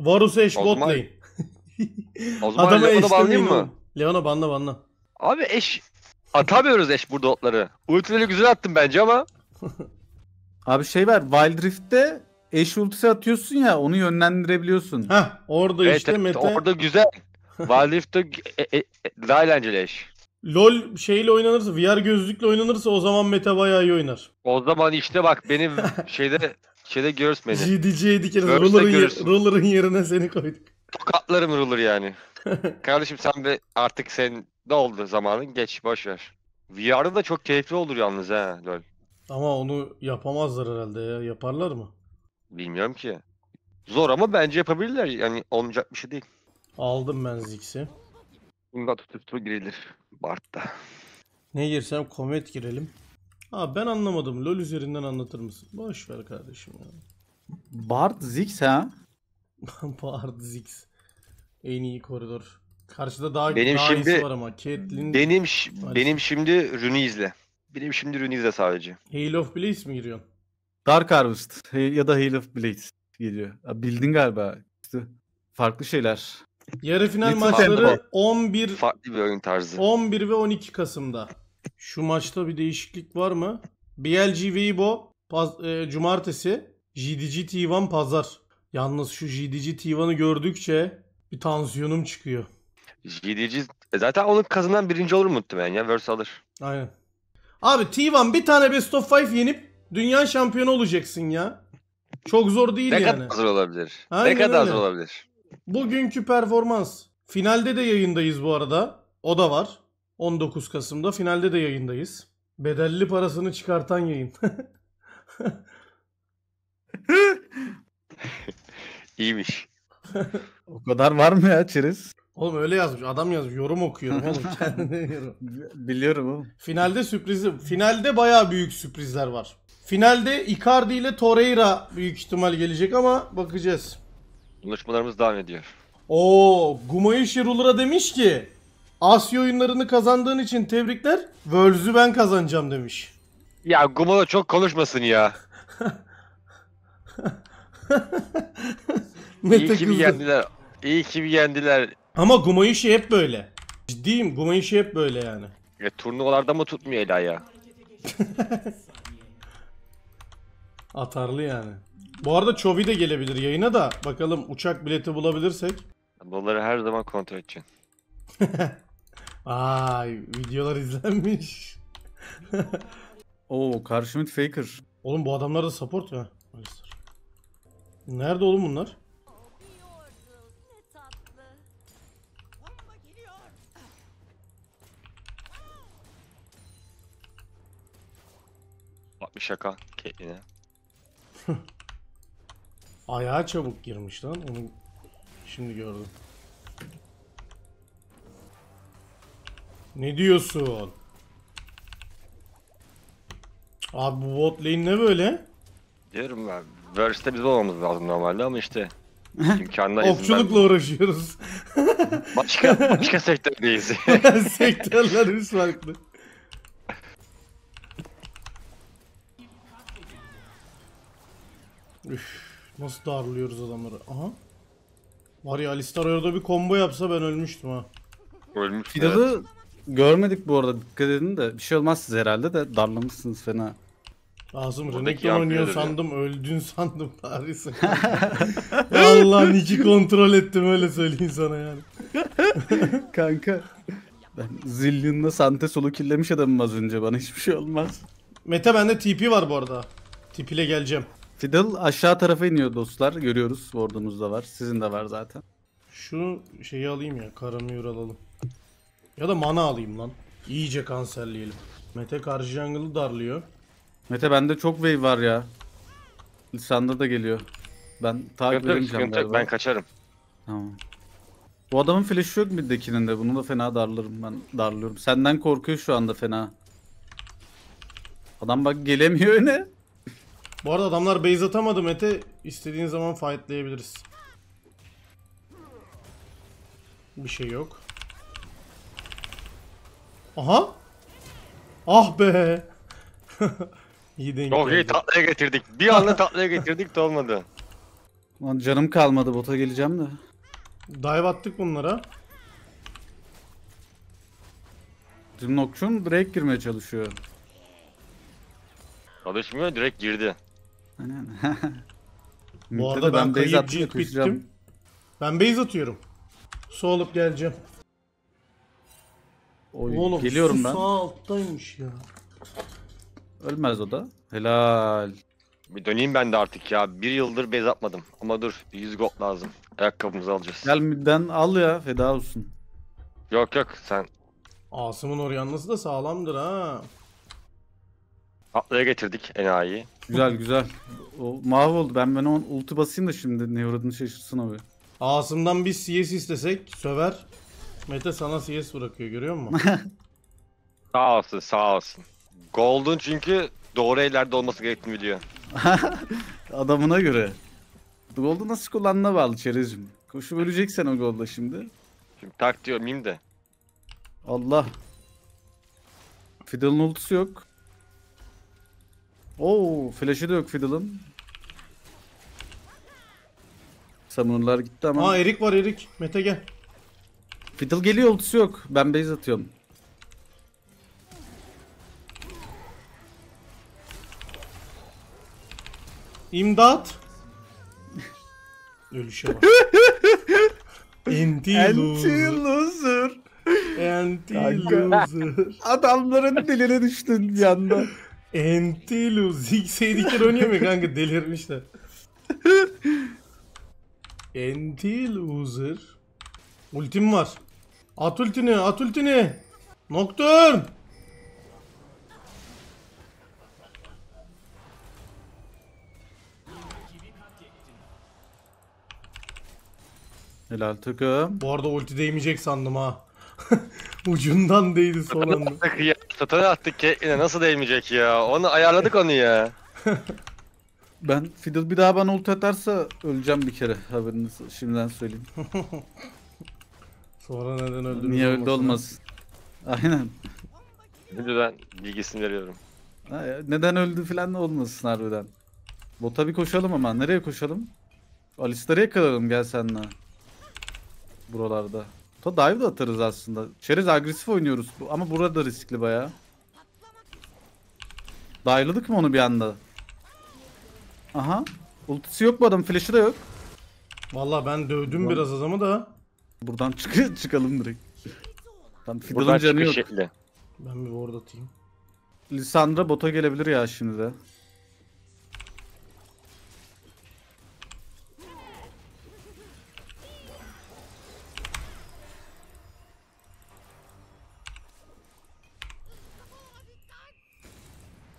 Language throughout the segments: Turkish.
Varus O bot zaman- lane. O zaman Adama Leon'a eşlemeyin bağlayayım mı? Leona banla banla. Abi eş atamıyoruz eş burada otları. Ultileri güzel attım bence ama Abi şey var Wild Rift'te eş ultisi atıyorsun ya onu yönlendirebiliyorsun. Heh orada evet, işte evet, Mete orada güzel. Wild Rift'te e, e, e, daha eğlenceli eş. LoL şeyle oynanırsa VR gözlükle oynanırsa o zaman Mete bayağı iyi oynar. O zaman işte bak benim şeyde şeyde görürsün beni. GDC'ye dikeriz. Görürse Ruler'ın, ye- görürsün. Yerine seni koyduk. Tokatlarım rulur yani. Kardeşim sen be artık senin ne oldu zamanın geç boş ver. VR'da da çok keyifli olur yalnız ha lol. Ama onu yapamazlar herhalde ya. Yaparlar mı? Bilmiyorum ki. Zor ama bence yapabilirler. Yani olmayacak bir şey değil. Aldım ben Ziggs'i. Bunda tutup tutup girilir. Bart'ta. Ne girsem komet girelim. Ha ben anlamadım. LoL üzerinden anlatır mısın? Boş ver kardeşim ya. Bard Ziggs ha? Bard Ziggs. En iyi koridor. Karşıda daha, Benim daha şimdi- var ama. Caitlyn, Benim Maalesef. benim şimdi Rune izle. Benim şimdi Rune izle sadece. Hail of Blaze mi giriyorsun? Dark Harvest ya da Hail of Blades geliyor. Bildin galiba. İşte farklı şeyler. Yarı final maçları Tempo. 11 Farklı bir oyun tarzı. 11 ve 12 Kasım'da. Şu maçta bir değişiklik var mı? BLG Weibo paz- e, cumartesi, JDG T1 pazar. Yalnız şu JDG T1'ı gördükçe bir tansiyonum çıkıyor. JDG e zaten onun kazanan birinci olur muhtemelen ya. Verse alır. Aynen. Abi T1 bir tane best of 5 yenip dünya şampiyonu olacaksın ya. Çok zor değil Ne yani. kadar zor olabilir? Aynen ne kadar öyle. zor olabilir? Bugünkü performans. Finalde de yayındayız bu arada. O da var. 19 Kasım'da finalde de yayındayız. Bedelli parasını çıkartan yayın. İyiymiş. O kadar var mı ya Çeriz? Oğlum öyle yazmış. Adam yazmış. Yorum okuyorum oğlum. Kendine yorum. Bi- Biliyorum oğlum. Finalde sürprizi. Finalde bayağı büyük sürprizler var. Finalde Icardi ile Torreira büyük ihtimal gelecek ama bakacağız. Konuşmalarımız devam ediyor. Oo, Gumayushi Ruler'a demiş ki Asya oyunlarını kazandığın için tebrikler. Worlds'ü ben kazanacağım demiş. Ya Gumola çok konuşmasın ya. İyi Mete ki bir kızdı. yendiler. İyi ki bir yendiler. Ama Gumayushi hep böyle. Ciddiyim Gumayushi hep böyle yani. E, turnuvalarda mı tutmuyor Ela ya? Atarlı yani. Bu arada Chovy de gelebilir yayına da bakalım uçak bileti bulabilirsek. Bunları her zaman kontrol edeceksin. Ay videolar izlenmiş. Oo karşı mid Faker. Oğlum bu adamlar da support ya. Alistar. Nerede oğlum bunlar? Bak bir şaka. Caitlyn'e. Ayağa çabuk girmiş lan. Onu şimdi gördüm. Ne diyorsun? Abi bu bot lane ne böyle? Diyorum ben. Verse'de biz olmamız lazım normalde ama işte imkanlar Okçulukla uğraşıyoruz. başka başka sektördeyiz. Sektörlerimiz farklı. Üf, nasıl darlıyoruz adamları. Aha. Var ya Alistar orada bir combo yapsa ben ölmüştüm ha. Ölmüş. Fiddle'ı görmedik bu arada dikkat edin de bir şey olmaz siz herhalde de darlamışsınız fena. Lazım Buradaki Renekton oynuyor sandım öldün sandım Paris'e. Vallahi Nick'i kontrol ettim öyle söyleyeyim sana yani. Kanka. Ben Zillion'la Sante solo killemiş adamım az önce bana hiçbir şey olmaz. Mete bende TP var bu arada. TP ile geleceğim. Fiddle aşağı tarafa iniyor dostlar görüyoruz ward'umuz da var sizin de var zaten. Şu şeyi alayım ya karamür alalım. Ya da mana alayım lan. İyice kanserleyelim. Mete karşı jungle'ı darlıyor. Mete bende çok wave var ya. Lisandra da geliyor. Ben takip yok, edemeyeceğim sıkıntı yok. galiba. Ben kaçarım. Tamam. Bu adamın flash'ı yok middekinin de. Bunu da fena darlarım ben. Darlıyorum. Senden korkuyor şu anda fena. Adam bak gelemiyor öne. Bu arada adamlar base atamadı Mete. İstediğin zaman fightlayabiliriz. Bir şey yok. Aha. Ah be. iyi denk Çok iyi geldi. tatlıya getirdik. Bir anda tatlıya getirdik de olmadı. Lan canım kalmadı bota geleceğim de. Dive attık bunlara. Bizim Nocturne Drake girmeye çalışıyor. Çalışmıyor direkt girdi. Aynen. Bu arada ben, base kayıp attım da cilt koşacağım. bittim. Ben base atıyorum. Su alıp geleceğim. Oy, Oğlum geliyorum su ben. sağ alttaymış ya. Ölmez o da. Helal. Bir döneyim ben de artık ya. Bir yıldır bez atmadım. Ama dur 100 gold lazım. Ayakkabımızı alacağız. Gel midden al ya feda olsun. Yok yok sen Asım'ın oryanlısı da sağlamdır ha. atlaya getirdik enayiyi. Güzel güzel. O mahvoldu. Ben ben onun ulti basayım da şimdi ne uğradığını şaşırsın abi. Asım'dan biz CS istesek söver. Mete sana CS bırakıyor görüyor musun? Sağ olsun sağ olsun. Golden çünkü doğru ellerde olması gerektiğini biliyor. Adamına göre. Gold'u nasıl kullandığına bağlı Çerez'cim. Koşup öleceksen o Gold'da şimdi. Şimdi tak diyor miyim de. Allah. Fiddle'ın ultisi yok. Oo, flash'ı da yok Fiddle'ın. Summoner'lar gitti ama. Aa Erik var Erik. Mete gel. Fiddle geliyor ultisi yok. Ben base atıyorum. İmdat. Ölüşe bak. Anti loser. Anti loser. Adamların diline düştün bir anda. Anti loser. X'e oynuyor mu kanka delirmişler. Anti loser. Ultim var. At ultini at ultini. Nocturne. Helal takım. Bu arada ulti değmeyecek sandım ha. Ucundan değdi son anda. Attık ya. Satana attık Caitlyn'e nasıl değmeyecek ya. Onu ayarladık onu ya. Ben Fiddle bir daha bana ulti atarsa öleceğim bir kere. Haberiniz şimdiden söyleyeyim. Sonra neden öldürdün? Niye öldü olmaz. Aynen. Şimdiden bilgisini veriyorum. Ha Neden öldü falan da olmasın harbiden. Bota bir koşalım ama. Nereye koşalım? Alistar'ı yakalayalım gel senle. Buralarda. Ta dive de atarız aslında. Çerez agresif oynuyoruz bu- ama burada riskli baya. Dive'ladık mı onu bir anda? Aha. Ultisi yok bu adam. Flash'ı da yok. Valla ben dövdüm biraz adamı da. Buradan çık çıkalım direkt. Tam Fiddle'ın Buradan canı yok. şekli. Ben bir ward atayım. Lissandra bota gelebilir ya şimdi de.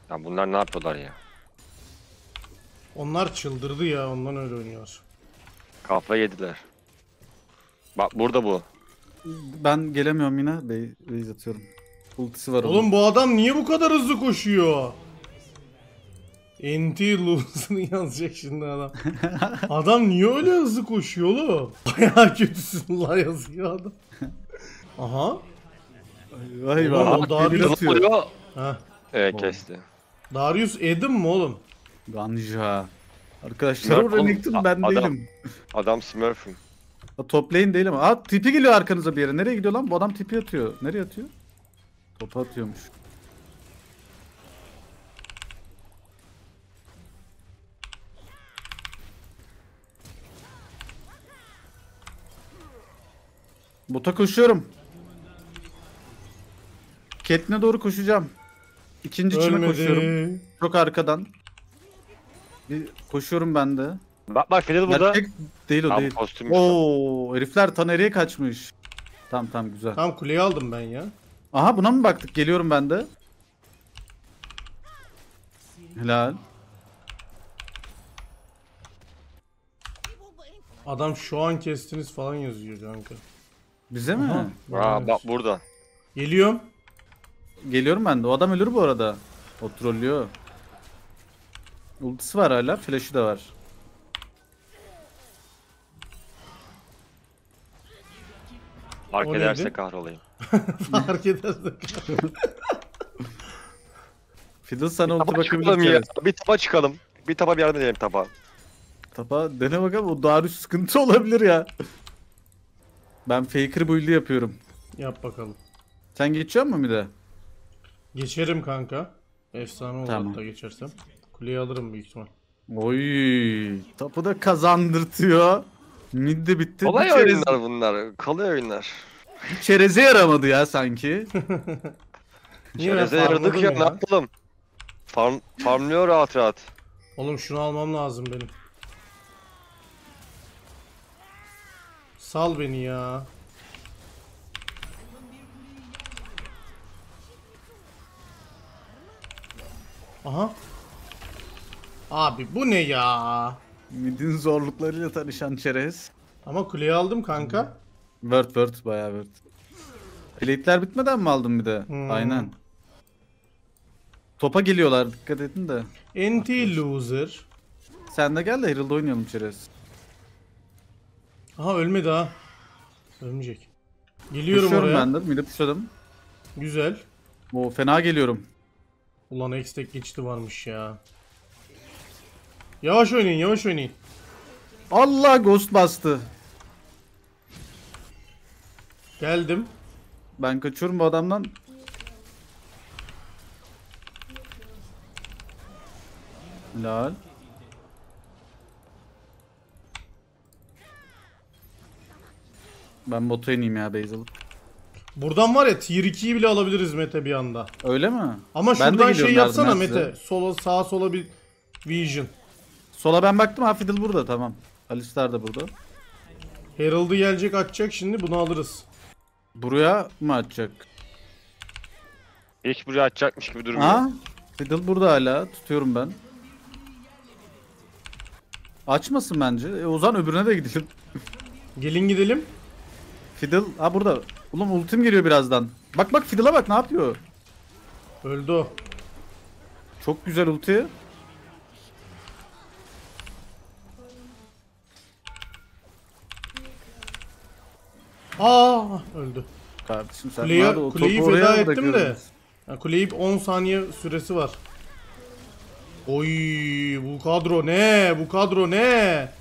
Ya bunlar ne yapıyorlar ya? Onlar çıldırdı ya ondan öyle oynuyor. Kafa yediler. Bak burada bu. Ben gelemiyorum yine. Bey, base atıyorum. Ultisi var onun. Oğlum bu adam niye bu kadar hızlı koşuyor? Anti loser yazacak şimdi adam. adam niye öyle hızlı koşuyor oğlum? Bayağı kötüsün la yazıyor adam. Aha. Vay Oğlum, vay. o Biri atıyor. Ha. Evet kesti. Darius Adam mı oğlum? Ganja. Arkadaşlar Bunlar o oğlum, Renekton a- ben adam. değilim. Adam Smurf'üm. Ha, top lane değil ama. Aa tipi geliyor arkanıza bir yere. Nereye gidiyor lan? Bu adam tipi atıyor. Nereye atıyor? Topa atıyormuş. Bota koşuyorum. Ketne doğru koşacağım. İkinci çime koşuyorum. Çok arkadan. Bir koşuyorum ben de. Bak bak Fiddle burada. Gerçek değil o Tam değil. kostüm. Oo, herifler ta nereye kaçmış? Tamam tamam güzel. Tamam kuleyi aldım ben ya. Aha buna mı baktık? Geliyorum ben de. Helal. Adam şu an kestiniz falan yazıyor kanka. Bize mi? Aha. Aa bak burada. Geliyorum. Geliyorum ben de. O adam ölür bu arada. O trollüyor. Ultisi var hala. Flash'ı da var. Fark O ederse neydi? kahrolayım. Fark edersin. Fiddle sana ulti Tapa bakabilir çıkalım ya. kere. Bir tapa çıkalım. Bir tapa bir yardım edelim tapa. Tapa dene bakalım o Darius sıkıntı olabilir ya. Ben Faker build'i yapıyorum. Yap bakalım. Sen geçiyor musun bir de? Geçerim kanka. Efsane olur Tamam. hatta geçersem. Kuleyi alırım büyük ihtimal. Oy, tapu da kazandırtıyor. Mid de bitti. Kolay bir, çerez, oyunlar bunlar. Kolay oyunlar. bir çereze yaramadı ya sanki. Çereze yaradık ya, ya? ne yapalım? Farm, farmlıyor rahat rahat. Oğlum şunu almam lazım benim. Sal beni ya. Aha. Abi bu ne ya? Mid'in zorluklarıyla tanışan çerez. Ama kuleyi aldım kanka. Word word bayağı word. Plate'ler bitmeden mi aldın bir de? Hmm. Aynen. Topa geliyorlar dikkat edin de. Anti loser. Sen de gel de Herald oynayalım çerez. Aha ölmedi ha. Ölmeyecek. Geliyorum Pushuyorum oraya. ben de. Mid'e pushladım. Güzel. O fena geliyorum. Ulan X-Tek geçti varmış ya. Yavaş oynayın yavaş oynayın. Allah ghost bastı. Geldim. Ben kaçıyorum bu adamdan. Lal. Ben bota ineyim ya base alıp. Buradan var ya tier 2'yi bile alabiliriz Mete bir anda. Öyle mi? Ama Ben şuradan şey yapsana yardıma size. Mete. Sola sağa sola bir vision. Sola ben baktım ha Fiddle burada tamam. Alistar da burada. Herald'ı gelecek açacak şimdi bunu alırız. Buraya mı atacak? Hiç buraya açacakmış gibi durmuyor. Ha? Fiddle burada hala. Tutuyorum ben. Açmasın bence. E, o zaman öbürüne de gidelim. Gelin gidelim. Fiddle. Ha burada. Ulan ultim geliyor birazdan. Bak bak Fiddle'a bak ne yapıyor. Öldü o. Çok güzel ulti. Aa öldü. Kardeşim sen Kuleyi, nerede o kuleyi topu oraya feda ettim de. bırakıyorsun? Kuleyi 10 saniye süresi var. Oy bu kadro ne? Bu kadro ne?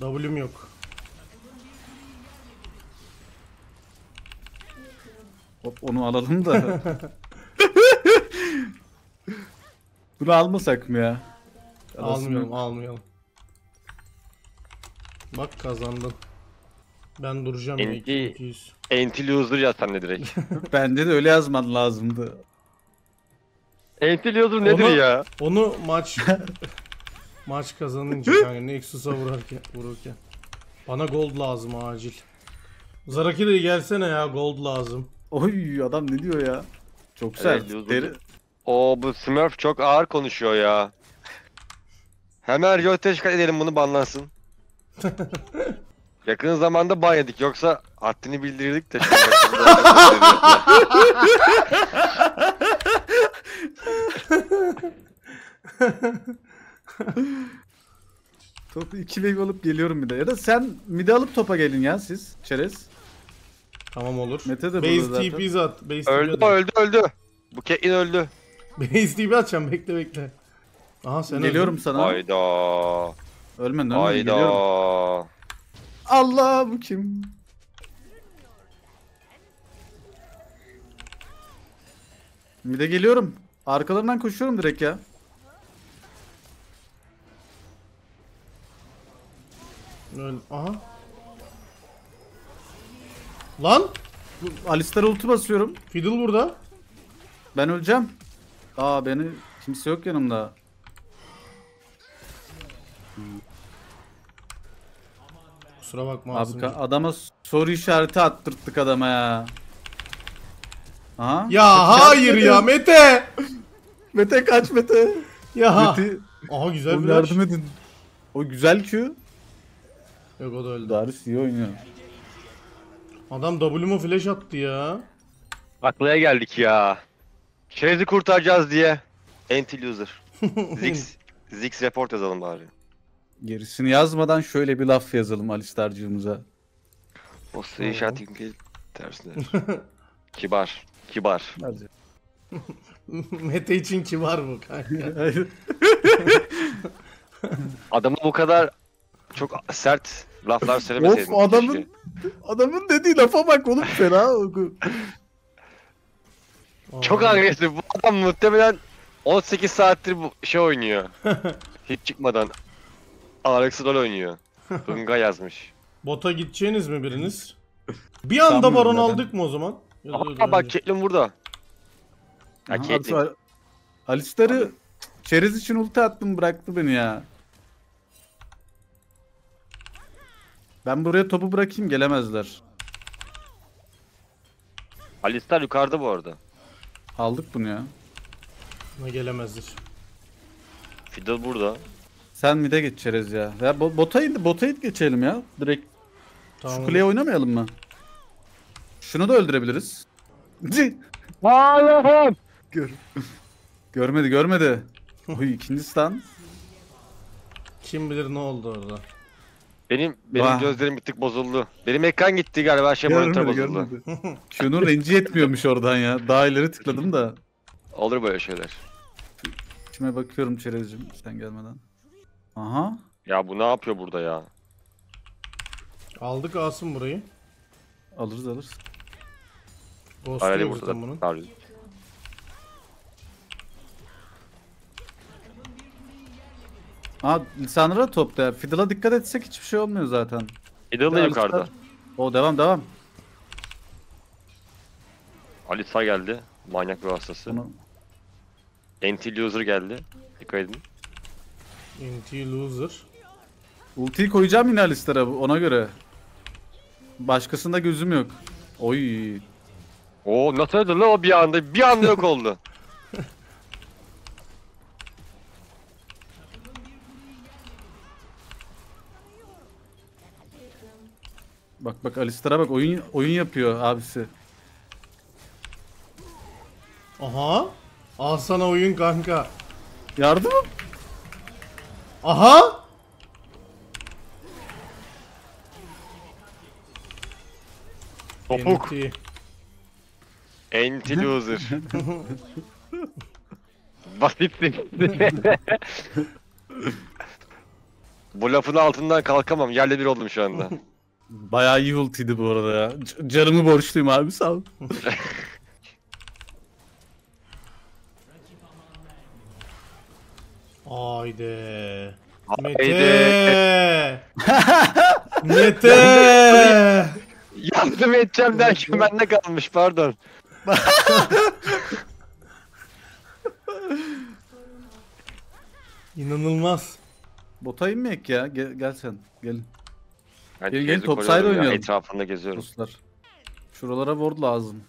W'm yok. Hop onu alalım da. Bunu almasak mı ya? Alasım Almayalım, yok. almayalım. Bak kazandın. Ben duracağım ya Enti- 200. Anti loser yaz sen de direkt. Bende de öyle yazman lazımdı. Anti loser nedir Onu- ya? Onu maç maç kazanınca kanka Nexus'a vurarken vururken. Bana gold lazım acil. Zaraki de gelsene ya gold lazım. Oy adam ne diyor ya? Çok sert. Evet. Deri... O bu Smurf çok ağır konuşuyor ya. Hemen Riot'a şikayet edelim bunu banlansın. Yakın zamanda ban yedik yoksa haddini bildirirdik de. şimdi Topu 2 wave alıp geliyorum bir de. Ya da sen midi alıp topa gelin ya siz. Çerez. Tamam olur. Mete de Base burada zaten. TP'z at. Base TP öldü atacağım. öldü öldü. Bu Caitlyn öldü. Base TP atacağım bekle bekle. Aha sen Geliyorum öldün. sana. Hayda. Ölmen ölmen geliyorum. Hayda. Allah bu kim? Bir de geliyorum. Arkalarından koşuyorum direkt ya. Öl. Aha. Lan Alistar'a ulti basıyorum. Fiddle burada. Ben öleceğim. Aa beni kimse yok yanımda. Kusura bakma Abi ka- adama soru işareti attırttık adama ya. Aha. Ya Kaç- hayır ya Mete. Mete kaç Mete. Ya. Mete Aha güzel oğlum bir yardım edin. O güzel Q. Yok o da öldü. Darius iyi oynuyor. Adam W'mu flash attı ya. Aklıya geldik ya. Çerez'i kurtaracağız diye. Anti loser. Zix, Zix report yazalım bari. Gerisini yazmadan şöyle bir laf yazalım Alistar'cığımıza. O sayı işareti tersine. kibar. Kibar. Hadi. Mete için kibar bu kanka. Adamı bu kadar çok sert laflar söylemeseydin. Of adamın keşke. adamın dediği lafa bak oğlum fena oku. Çok agresif. Bu adam muhtemelen 18 saattir bu şey oynuyor. Hiç çıkmadan. Aralıksız rol oynuyor. Dunga yazmış. Bota gideceğiniz mi biriniz? Bir anda baron aldık mı o zaman? Ya da öyle Aha bak önce. Caitlyn burada. Ha Aha, Caitlyn. Al- Alistar'ı çerez için ulti attım bıraktı beni ya. Ben buraya topu bırakayım gelemezler. Alistar yukarıda bu arada. Aldık bunu ya. Buna gelemezdir. Fiddle burada. Sen mide geç çerez ya. Ya bo- bota indi, bota it geçelim ya. Direkt Tamam. şu kuleye oynamayalım mı? Şunu da öldürebiliriz. Allah'ım! Gör. görmedi görmedi. Oy ikinci stun. Kim bilir ne oldu orada. Benim benim Vah. gözlerim bir tık bozuldu. Benim ekran gitti galiba şey monitör bozuldu. Q'nun range'i yetmiyormuş oradan ya. Daha ileri tıkladım da. Olur böyle şeyler. Kime bakıyorum çerezcim sen gelmeden. Aha. Ya bu ne yapıyor burada ya? Aldık Asım burayı. Alırız alırız. Ghost'u burada bunun. Abi. Aa Lisandra topta. Fiddle'a dikkat etsek hiçbir şey olmuyor zaten. Fiddle yukarıda. O devam devam. Alisa geldi. Manyak bir hastası. Onu... Anti-loser geldi. Dikkat edin. Inti loser. Ultiyi koyacağım yine Alistar'a bu- ona göre. Başkasında gözüm yok. Oy. Oo nasıl öldü lan o bir anda? Bir anda yok oldu. Bak bak Alistar'a bak oyun oyun yapıyor abisi. Aha. Al sana oyun kanka. Yardım. Aha. Topuk. Inti. Anti-loser. Basitsin. Bu lafın altından kalkamam. Yerle bir oldum şu anda. Bayağı iyi ultiydi bu arada ya. C- canımı borçluyum abi sağ ol. Haydi. Haydi. Mete. Mete. Yardım edeceğim derken bende kalmış pardon. İnanılmaz. Bota inmeyek ya. Gel, gel sen. Gelin. Ben Gelin, gelin, top side ya, oynayalım. Etrafında geziyorum. Dostlar. Şuralara ward lazım.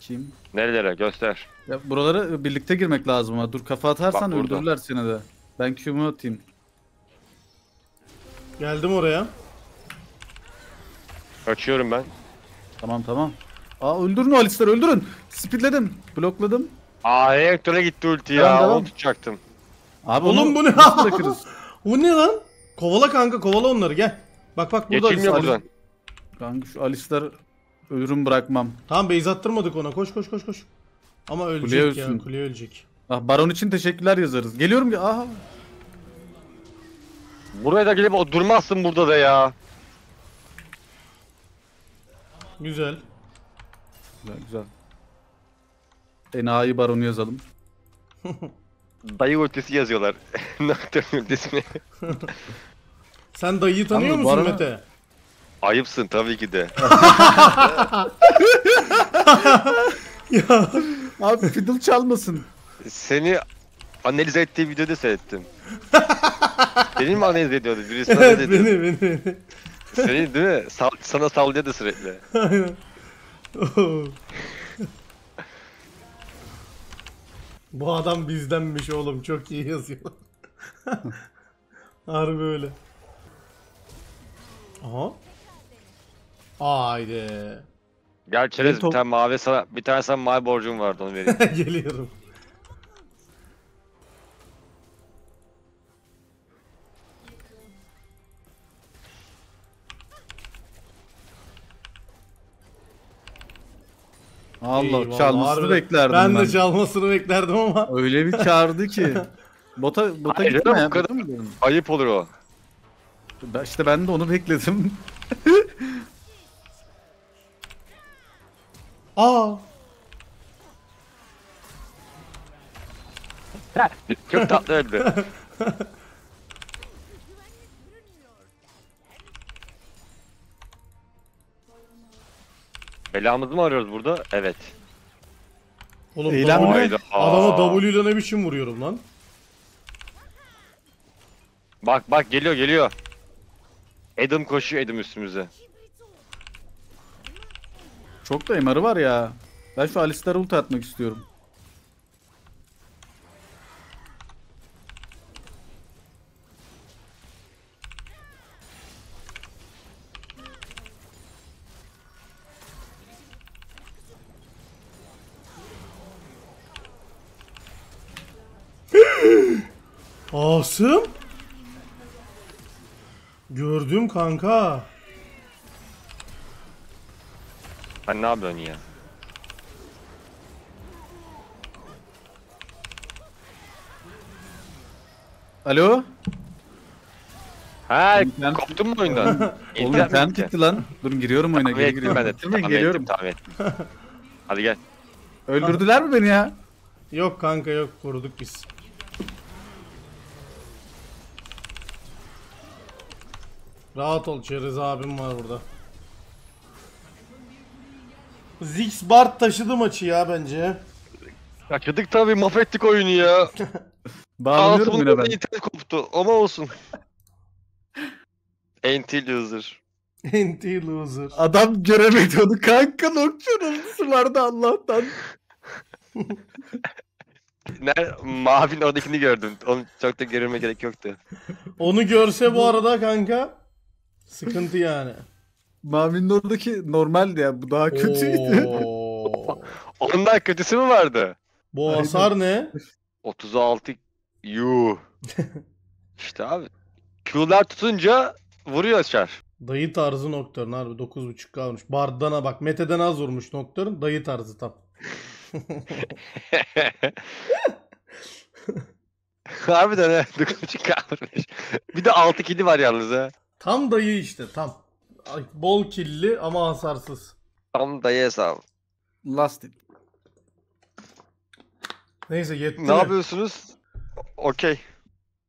Kim? Nerelere göster. Ya buralara birlikte girmek lazım ama dur kafa atarsan Bak burada. öldürürler seni de. Ben Q'mu atayım. Geldim oraya. Kaçıyorum ben. Tamam tamam. Aa öldürün o Alistar'ı öldürün. Speedledim. Blokladım. Aa Hector'a gitti ulti ya. Devam, devam. Onu tutacaktım. Abi Oğlum bu ne? bırakırız? Bu ne lan? Kovala kanka kovala onları gel. Bak bak burada Geçilmiyor Alistar. buradan. Kanka şu Alistar ölürüm bırakmam. Tamam base attırmadık ona. Koş koş koş koş. Ama ölecek Kuleye ya. ölsün. Kuleye ölecek. Ah Baron için teşekkürler yazarız. Geliyorum ki aha. Buraya da gelip o durmazsın burada da ya. Güzel. Güzel güzel. Enayi Baron'u yazalım. Dayı ultisi yazıyorlar. Nocturne ultisini. Sen dayıyı tanıyor Yalnız musun Baron'a- Mete? Ayıpsın tabii ki de. ya Abi fiddle çalmasın. Seni analiz ettiği videoda seyrettim. Beni mi analiz ediyordu? Birisi evet analiz ediyordu. beni beni beni. Seni değil mi? Sal- sana sallıyordu sürekli. Aynen. Bu adam bizdenmiş oğlum. Çok iyi yazıyor. Harbi öyle. Aha. Haydi. Gel Çerez bir top- tane mavi sana bir tane sana mavi borcum vardı onu vereyim. Geliyorum. Allah Eyvallah, çalmasını harbiden. beklerdim ben. ben. de çalmasını beklerdim ama. Öyle bir çağırdı ki. Bota, bota Hayır, gitme ya. kadar-? Ayıp olur o. Ben, işte ben de onu bekledim. Aa! Çok tatlı öldü. Belamızı mı arıyoruz burada? Evet. Oğlum Eylem W- mi? Hayda. adama W ile ne biçim vuruyorum lan? Bak bak geliyor geliyor. Adam koşuyor Adam üstümüze. Çok da MR'ı var ya. Ben şu Alistar'a ulti atmak istiyorum. Asım? Gördüm kanka. Sen ne yapıyorsun ya? Alo? Ha İnternet- koptun mu oyundan? Oğlum İnternet internet gitti. gitti lan. Durun giriyorum oyuna. Tahmin Geri ettim giriyorum. ben de. Bitirmeyin, Tahmin geliyorum. ettim tahmin ettim. Hadi gel. Öldürdüler mi beni ya? Yok kanka yok koruduk biz. Rahat ol Çerez abim var burada. Ziggs Bart taşıdı maçı ya bence. Kaçırdık tabii mahvettik oyunu ya. Bağlanıyorum yine ben. internet koptu ama olsun. Anti loser. NT loser. Adam göremedi onu kanka nokçanın vardı Allah'tan. Ner Mavin oradakini gördüm. Onu çok da görülme gerek yoktu. Onu görse bu arada kanka sıkıntı yani. Mavi'nin oradaki normaldi ya bu daha kötüydü. Oo. Ondan kötüsü mü vardı? Bu Aynen. hasar ne? 36 yuh. işte abi. Q'lar tutunca vuruyor çar. Dayı tarzı Nocturne harbi 9.5 kalmış. Bardana bak Mete'den az vurmuş Nocturne. Dayı tarzı tam. Harbiden he. 9.5 kalmış. Bir de 6 kili var yalnız ha. Tam dayı işte tam. Ay, Bol killi ama hasarsız. Tam dayı hesabı. Last it. Neyse yetti Ne mi? yapıyorsunuz? Okey.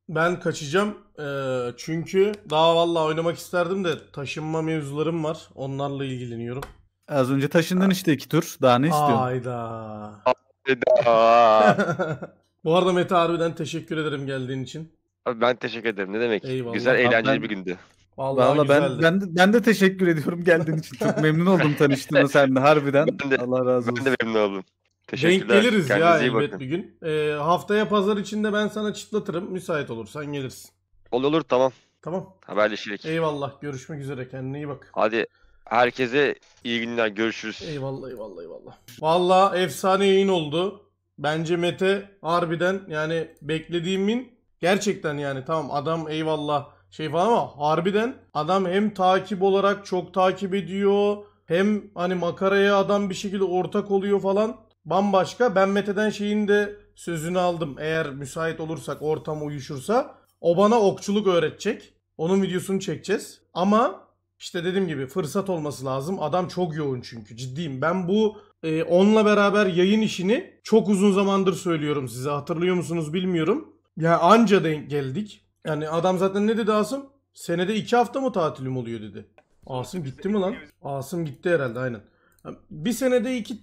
Ben kaçacağım. Ee, çünkü daha vallahi oynamak isterdim de taşınma mevzularım var. Onlarla ilgileniyorum. Az önce taşındın işte iki tur. Daha ne istiyorsun? Hayda. Eda. Bu arada Mete harbiden teşekkür ederim geldiğin için. Abi ben teşekkür ederim. Ne demek? Eyvallah. Güzel, Abi eğlenceli ben- bir gündü. Vallahi Valla ben, güzeldi. ben, de, ben de teşekkür ediyorum geldiğin için. Çok memnun oldum tanıştığıma seninle harbiden. Ben de- Allah razı Ben olsun. de memnun oldum. Denk Teşekkürler. geliriz ya Kendinize iyi elbet bakın. bir gün. Ee, haftaya pazar içinde ben sana çıtlatırım. Müsait olursan gelirsin. Olur olur tamam. Tamam. Haberleşelim. Eyvallah. Görüşmek üzere. Kendine iyi bak. Hadi herkese iyi günler. Görüşürüz. Eyvallah eyvallah eyvallah. Valla efsane yayın oldu. Bence Mete harbiden yani beklediğimin gerçekten yani tamam adam eyvallah şey falan ama harbiden adam hem takip olarak çok takip ediyor hem hani makaraya adam bir şekilde ortak oluyor falan bambaşka. Ben Mete'den şeyin de sözünü aldım. Eğer müsait olursak ortam uyuşursa o bana okçuluk öğretecek. Onun videosunu çekeceğiz. Ama işte dediğim gibi fırsat olması lazım. Adam çok yoğun çünkü ciddiyim. Ben bu e, onunla beraber yayın işini çok uzun zamandır söylüyorum size. Hatırlıyor musunuz bilmiyorum. Ya anca denk geldik. Yani adam zaten ne dedi Asım? Senede iki hafta mı tatilim oluyor dedi. Asım gitti mi lan? Asım gitti herhalde aynen. Bir senede iki,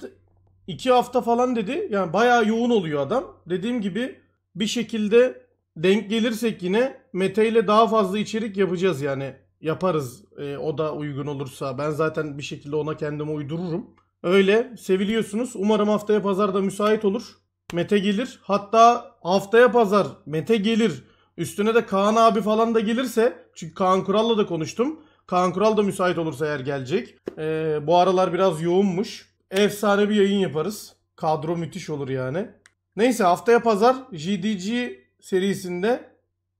iki hafta falan dedi. Yani bayağı yoğun oluyor adam. Dediğim gibi bir şekilde denk gelirsek yine Mete ile daha fazla içerik yapacağız yani. Yaparız e, o da uygun olursa. Ben zaten bir şekilde ona kendimi uydururum. Öyle seviliyorsunuz. Umarım haftaya pazarda müsait olur. Mete gelir. Hatta haftaya pazar Mete gelir. Üstüne de Kaan abi falan da gelirse. Çünkü Kaan Kural'la da konuştum. Kaan Kural da müsait olursa eğer gelecek. Ee, bu aralar biraz yoğunmuş. Efsane bir yayın yaparız. Kadro müthiş olur yani. Neyse haftaya pazar JDG serisinde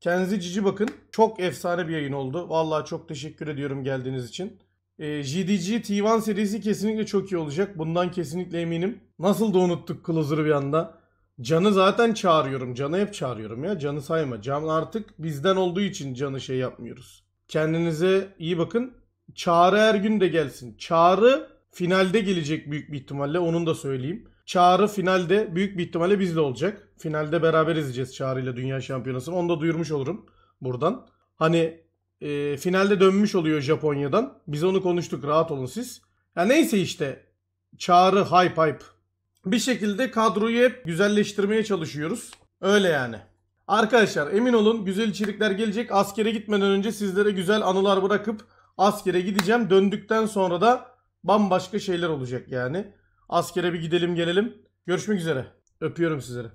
kendinize cici bakın. Çok efsane bir yayın oldu. Vallahi çok teşekkür ediyorum geldiğiniz için. Ee, JDG T1 serisi kesinlikle çok iyi olacak. Bundan kesinlikle eminim. Nasıl da unuttuk Closer'ı bir anda. Can'ı zaten çağırıyorum. Can'ı hep çağırıyorum ya. Can'ı sayma. Can artık bizden olduğu için Can'ı şey yapmıyoruz. Kendinize iyi bakın. Çağrı her gün de gelsin. Çağrı finalde gelecek büyük bir ihtimalle. Onun da söyleyeyim. Çağrı finalde büyük bir ihtimalle bizle olacak. Finalde beraber izleyeceğiz Çağrı ile Dünya Şampiyonası'nı. Onu da duyurmuş olurum buradan. Hani e, finalde dönmüş oluyor Japonya'dan. Biz onu konuştuk. Rahat olun siz. Ya neyse işte. Çağrı hype hype. Bir şekilde kadroyu hep güzelleştirmeye çalışıyoruz. Öyle yani. Arkadaşlar emin olun güzel içerikler gelecek. Askere gitmeden önce sizlere güzel anılar bırakıp askere gideceğim. Döndükten sonra da bambaşka şeyler olacak yani. Askere bir gidelim gelelim. Görüşmek üzere. Öpüyorum sizleri.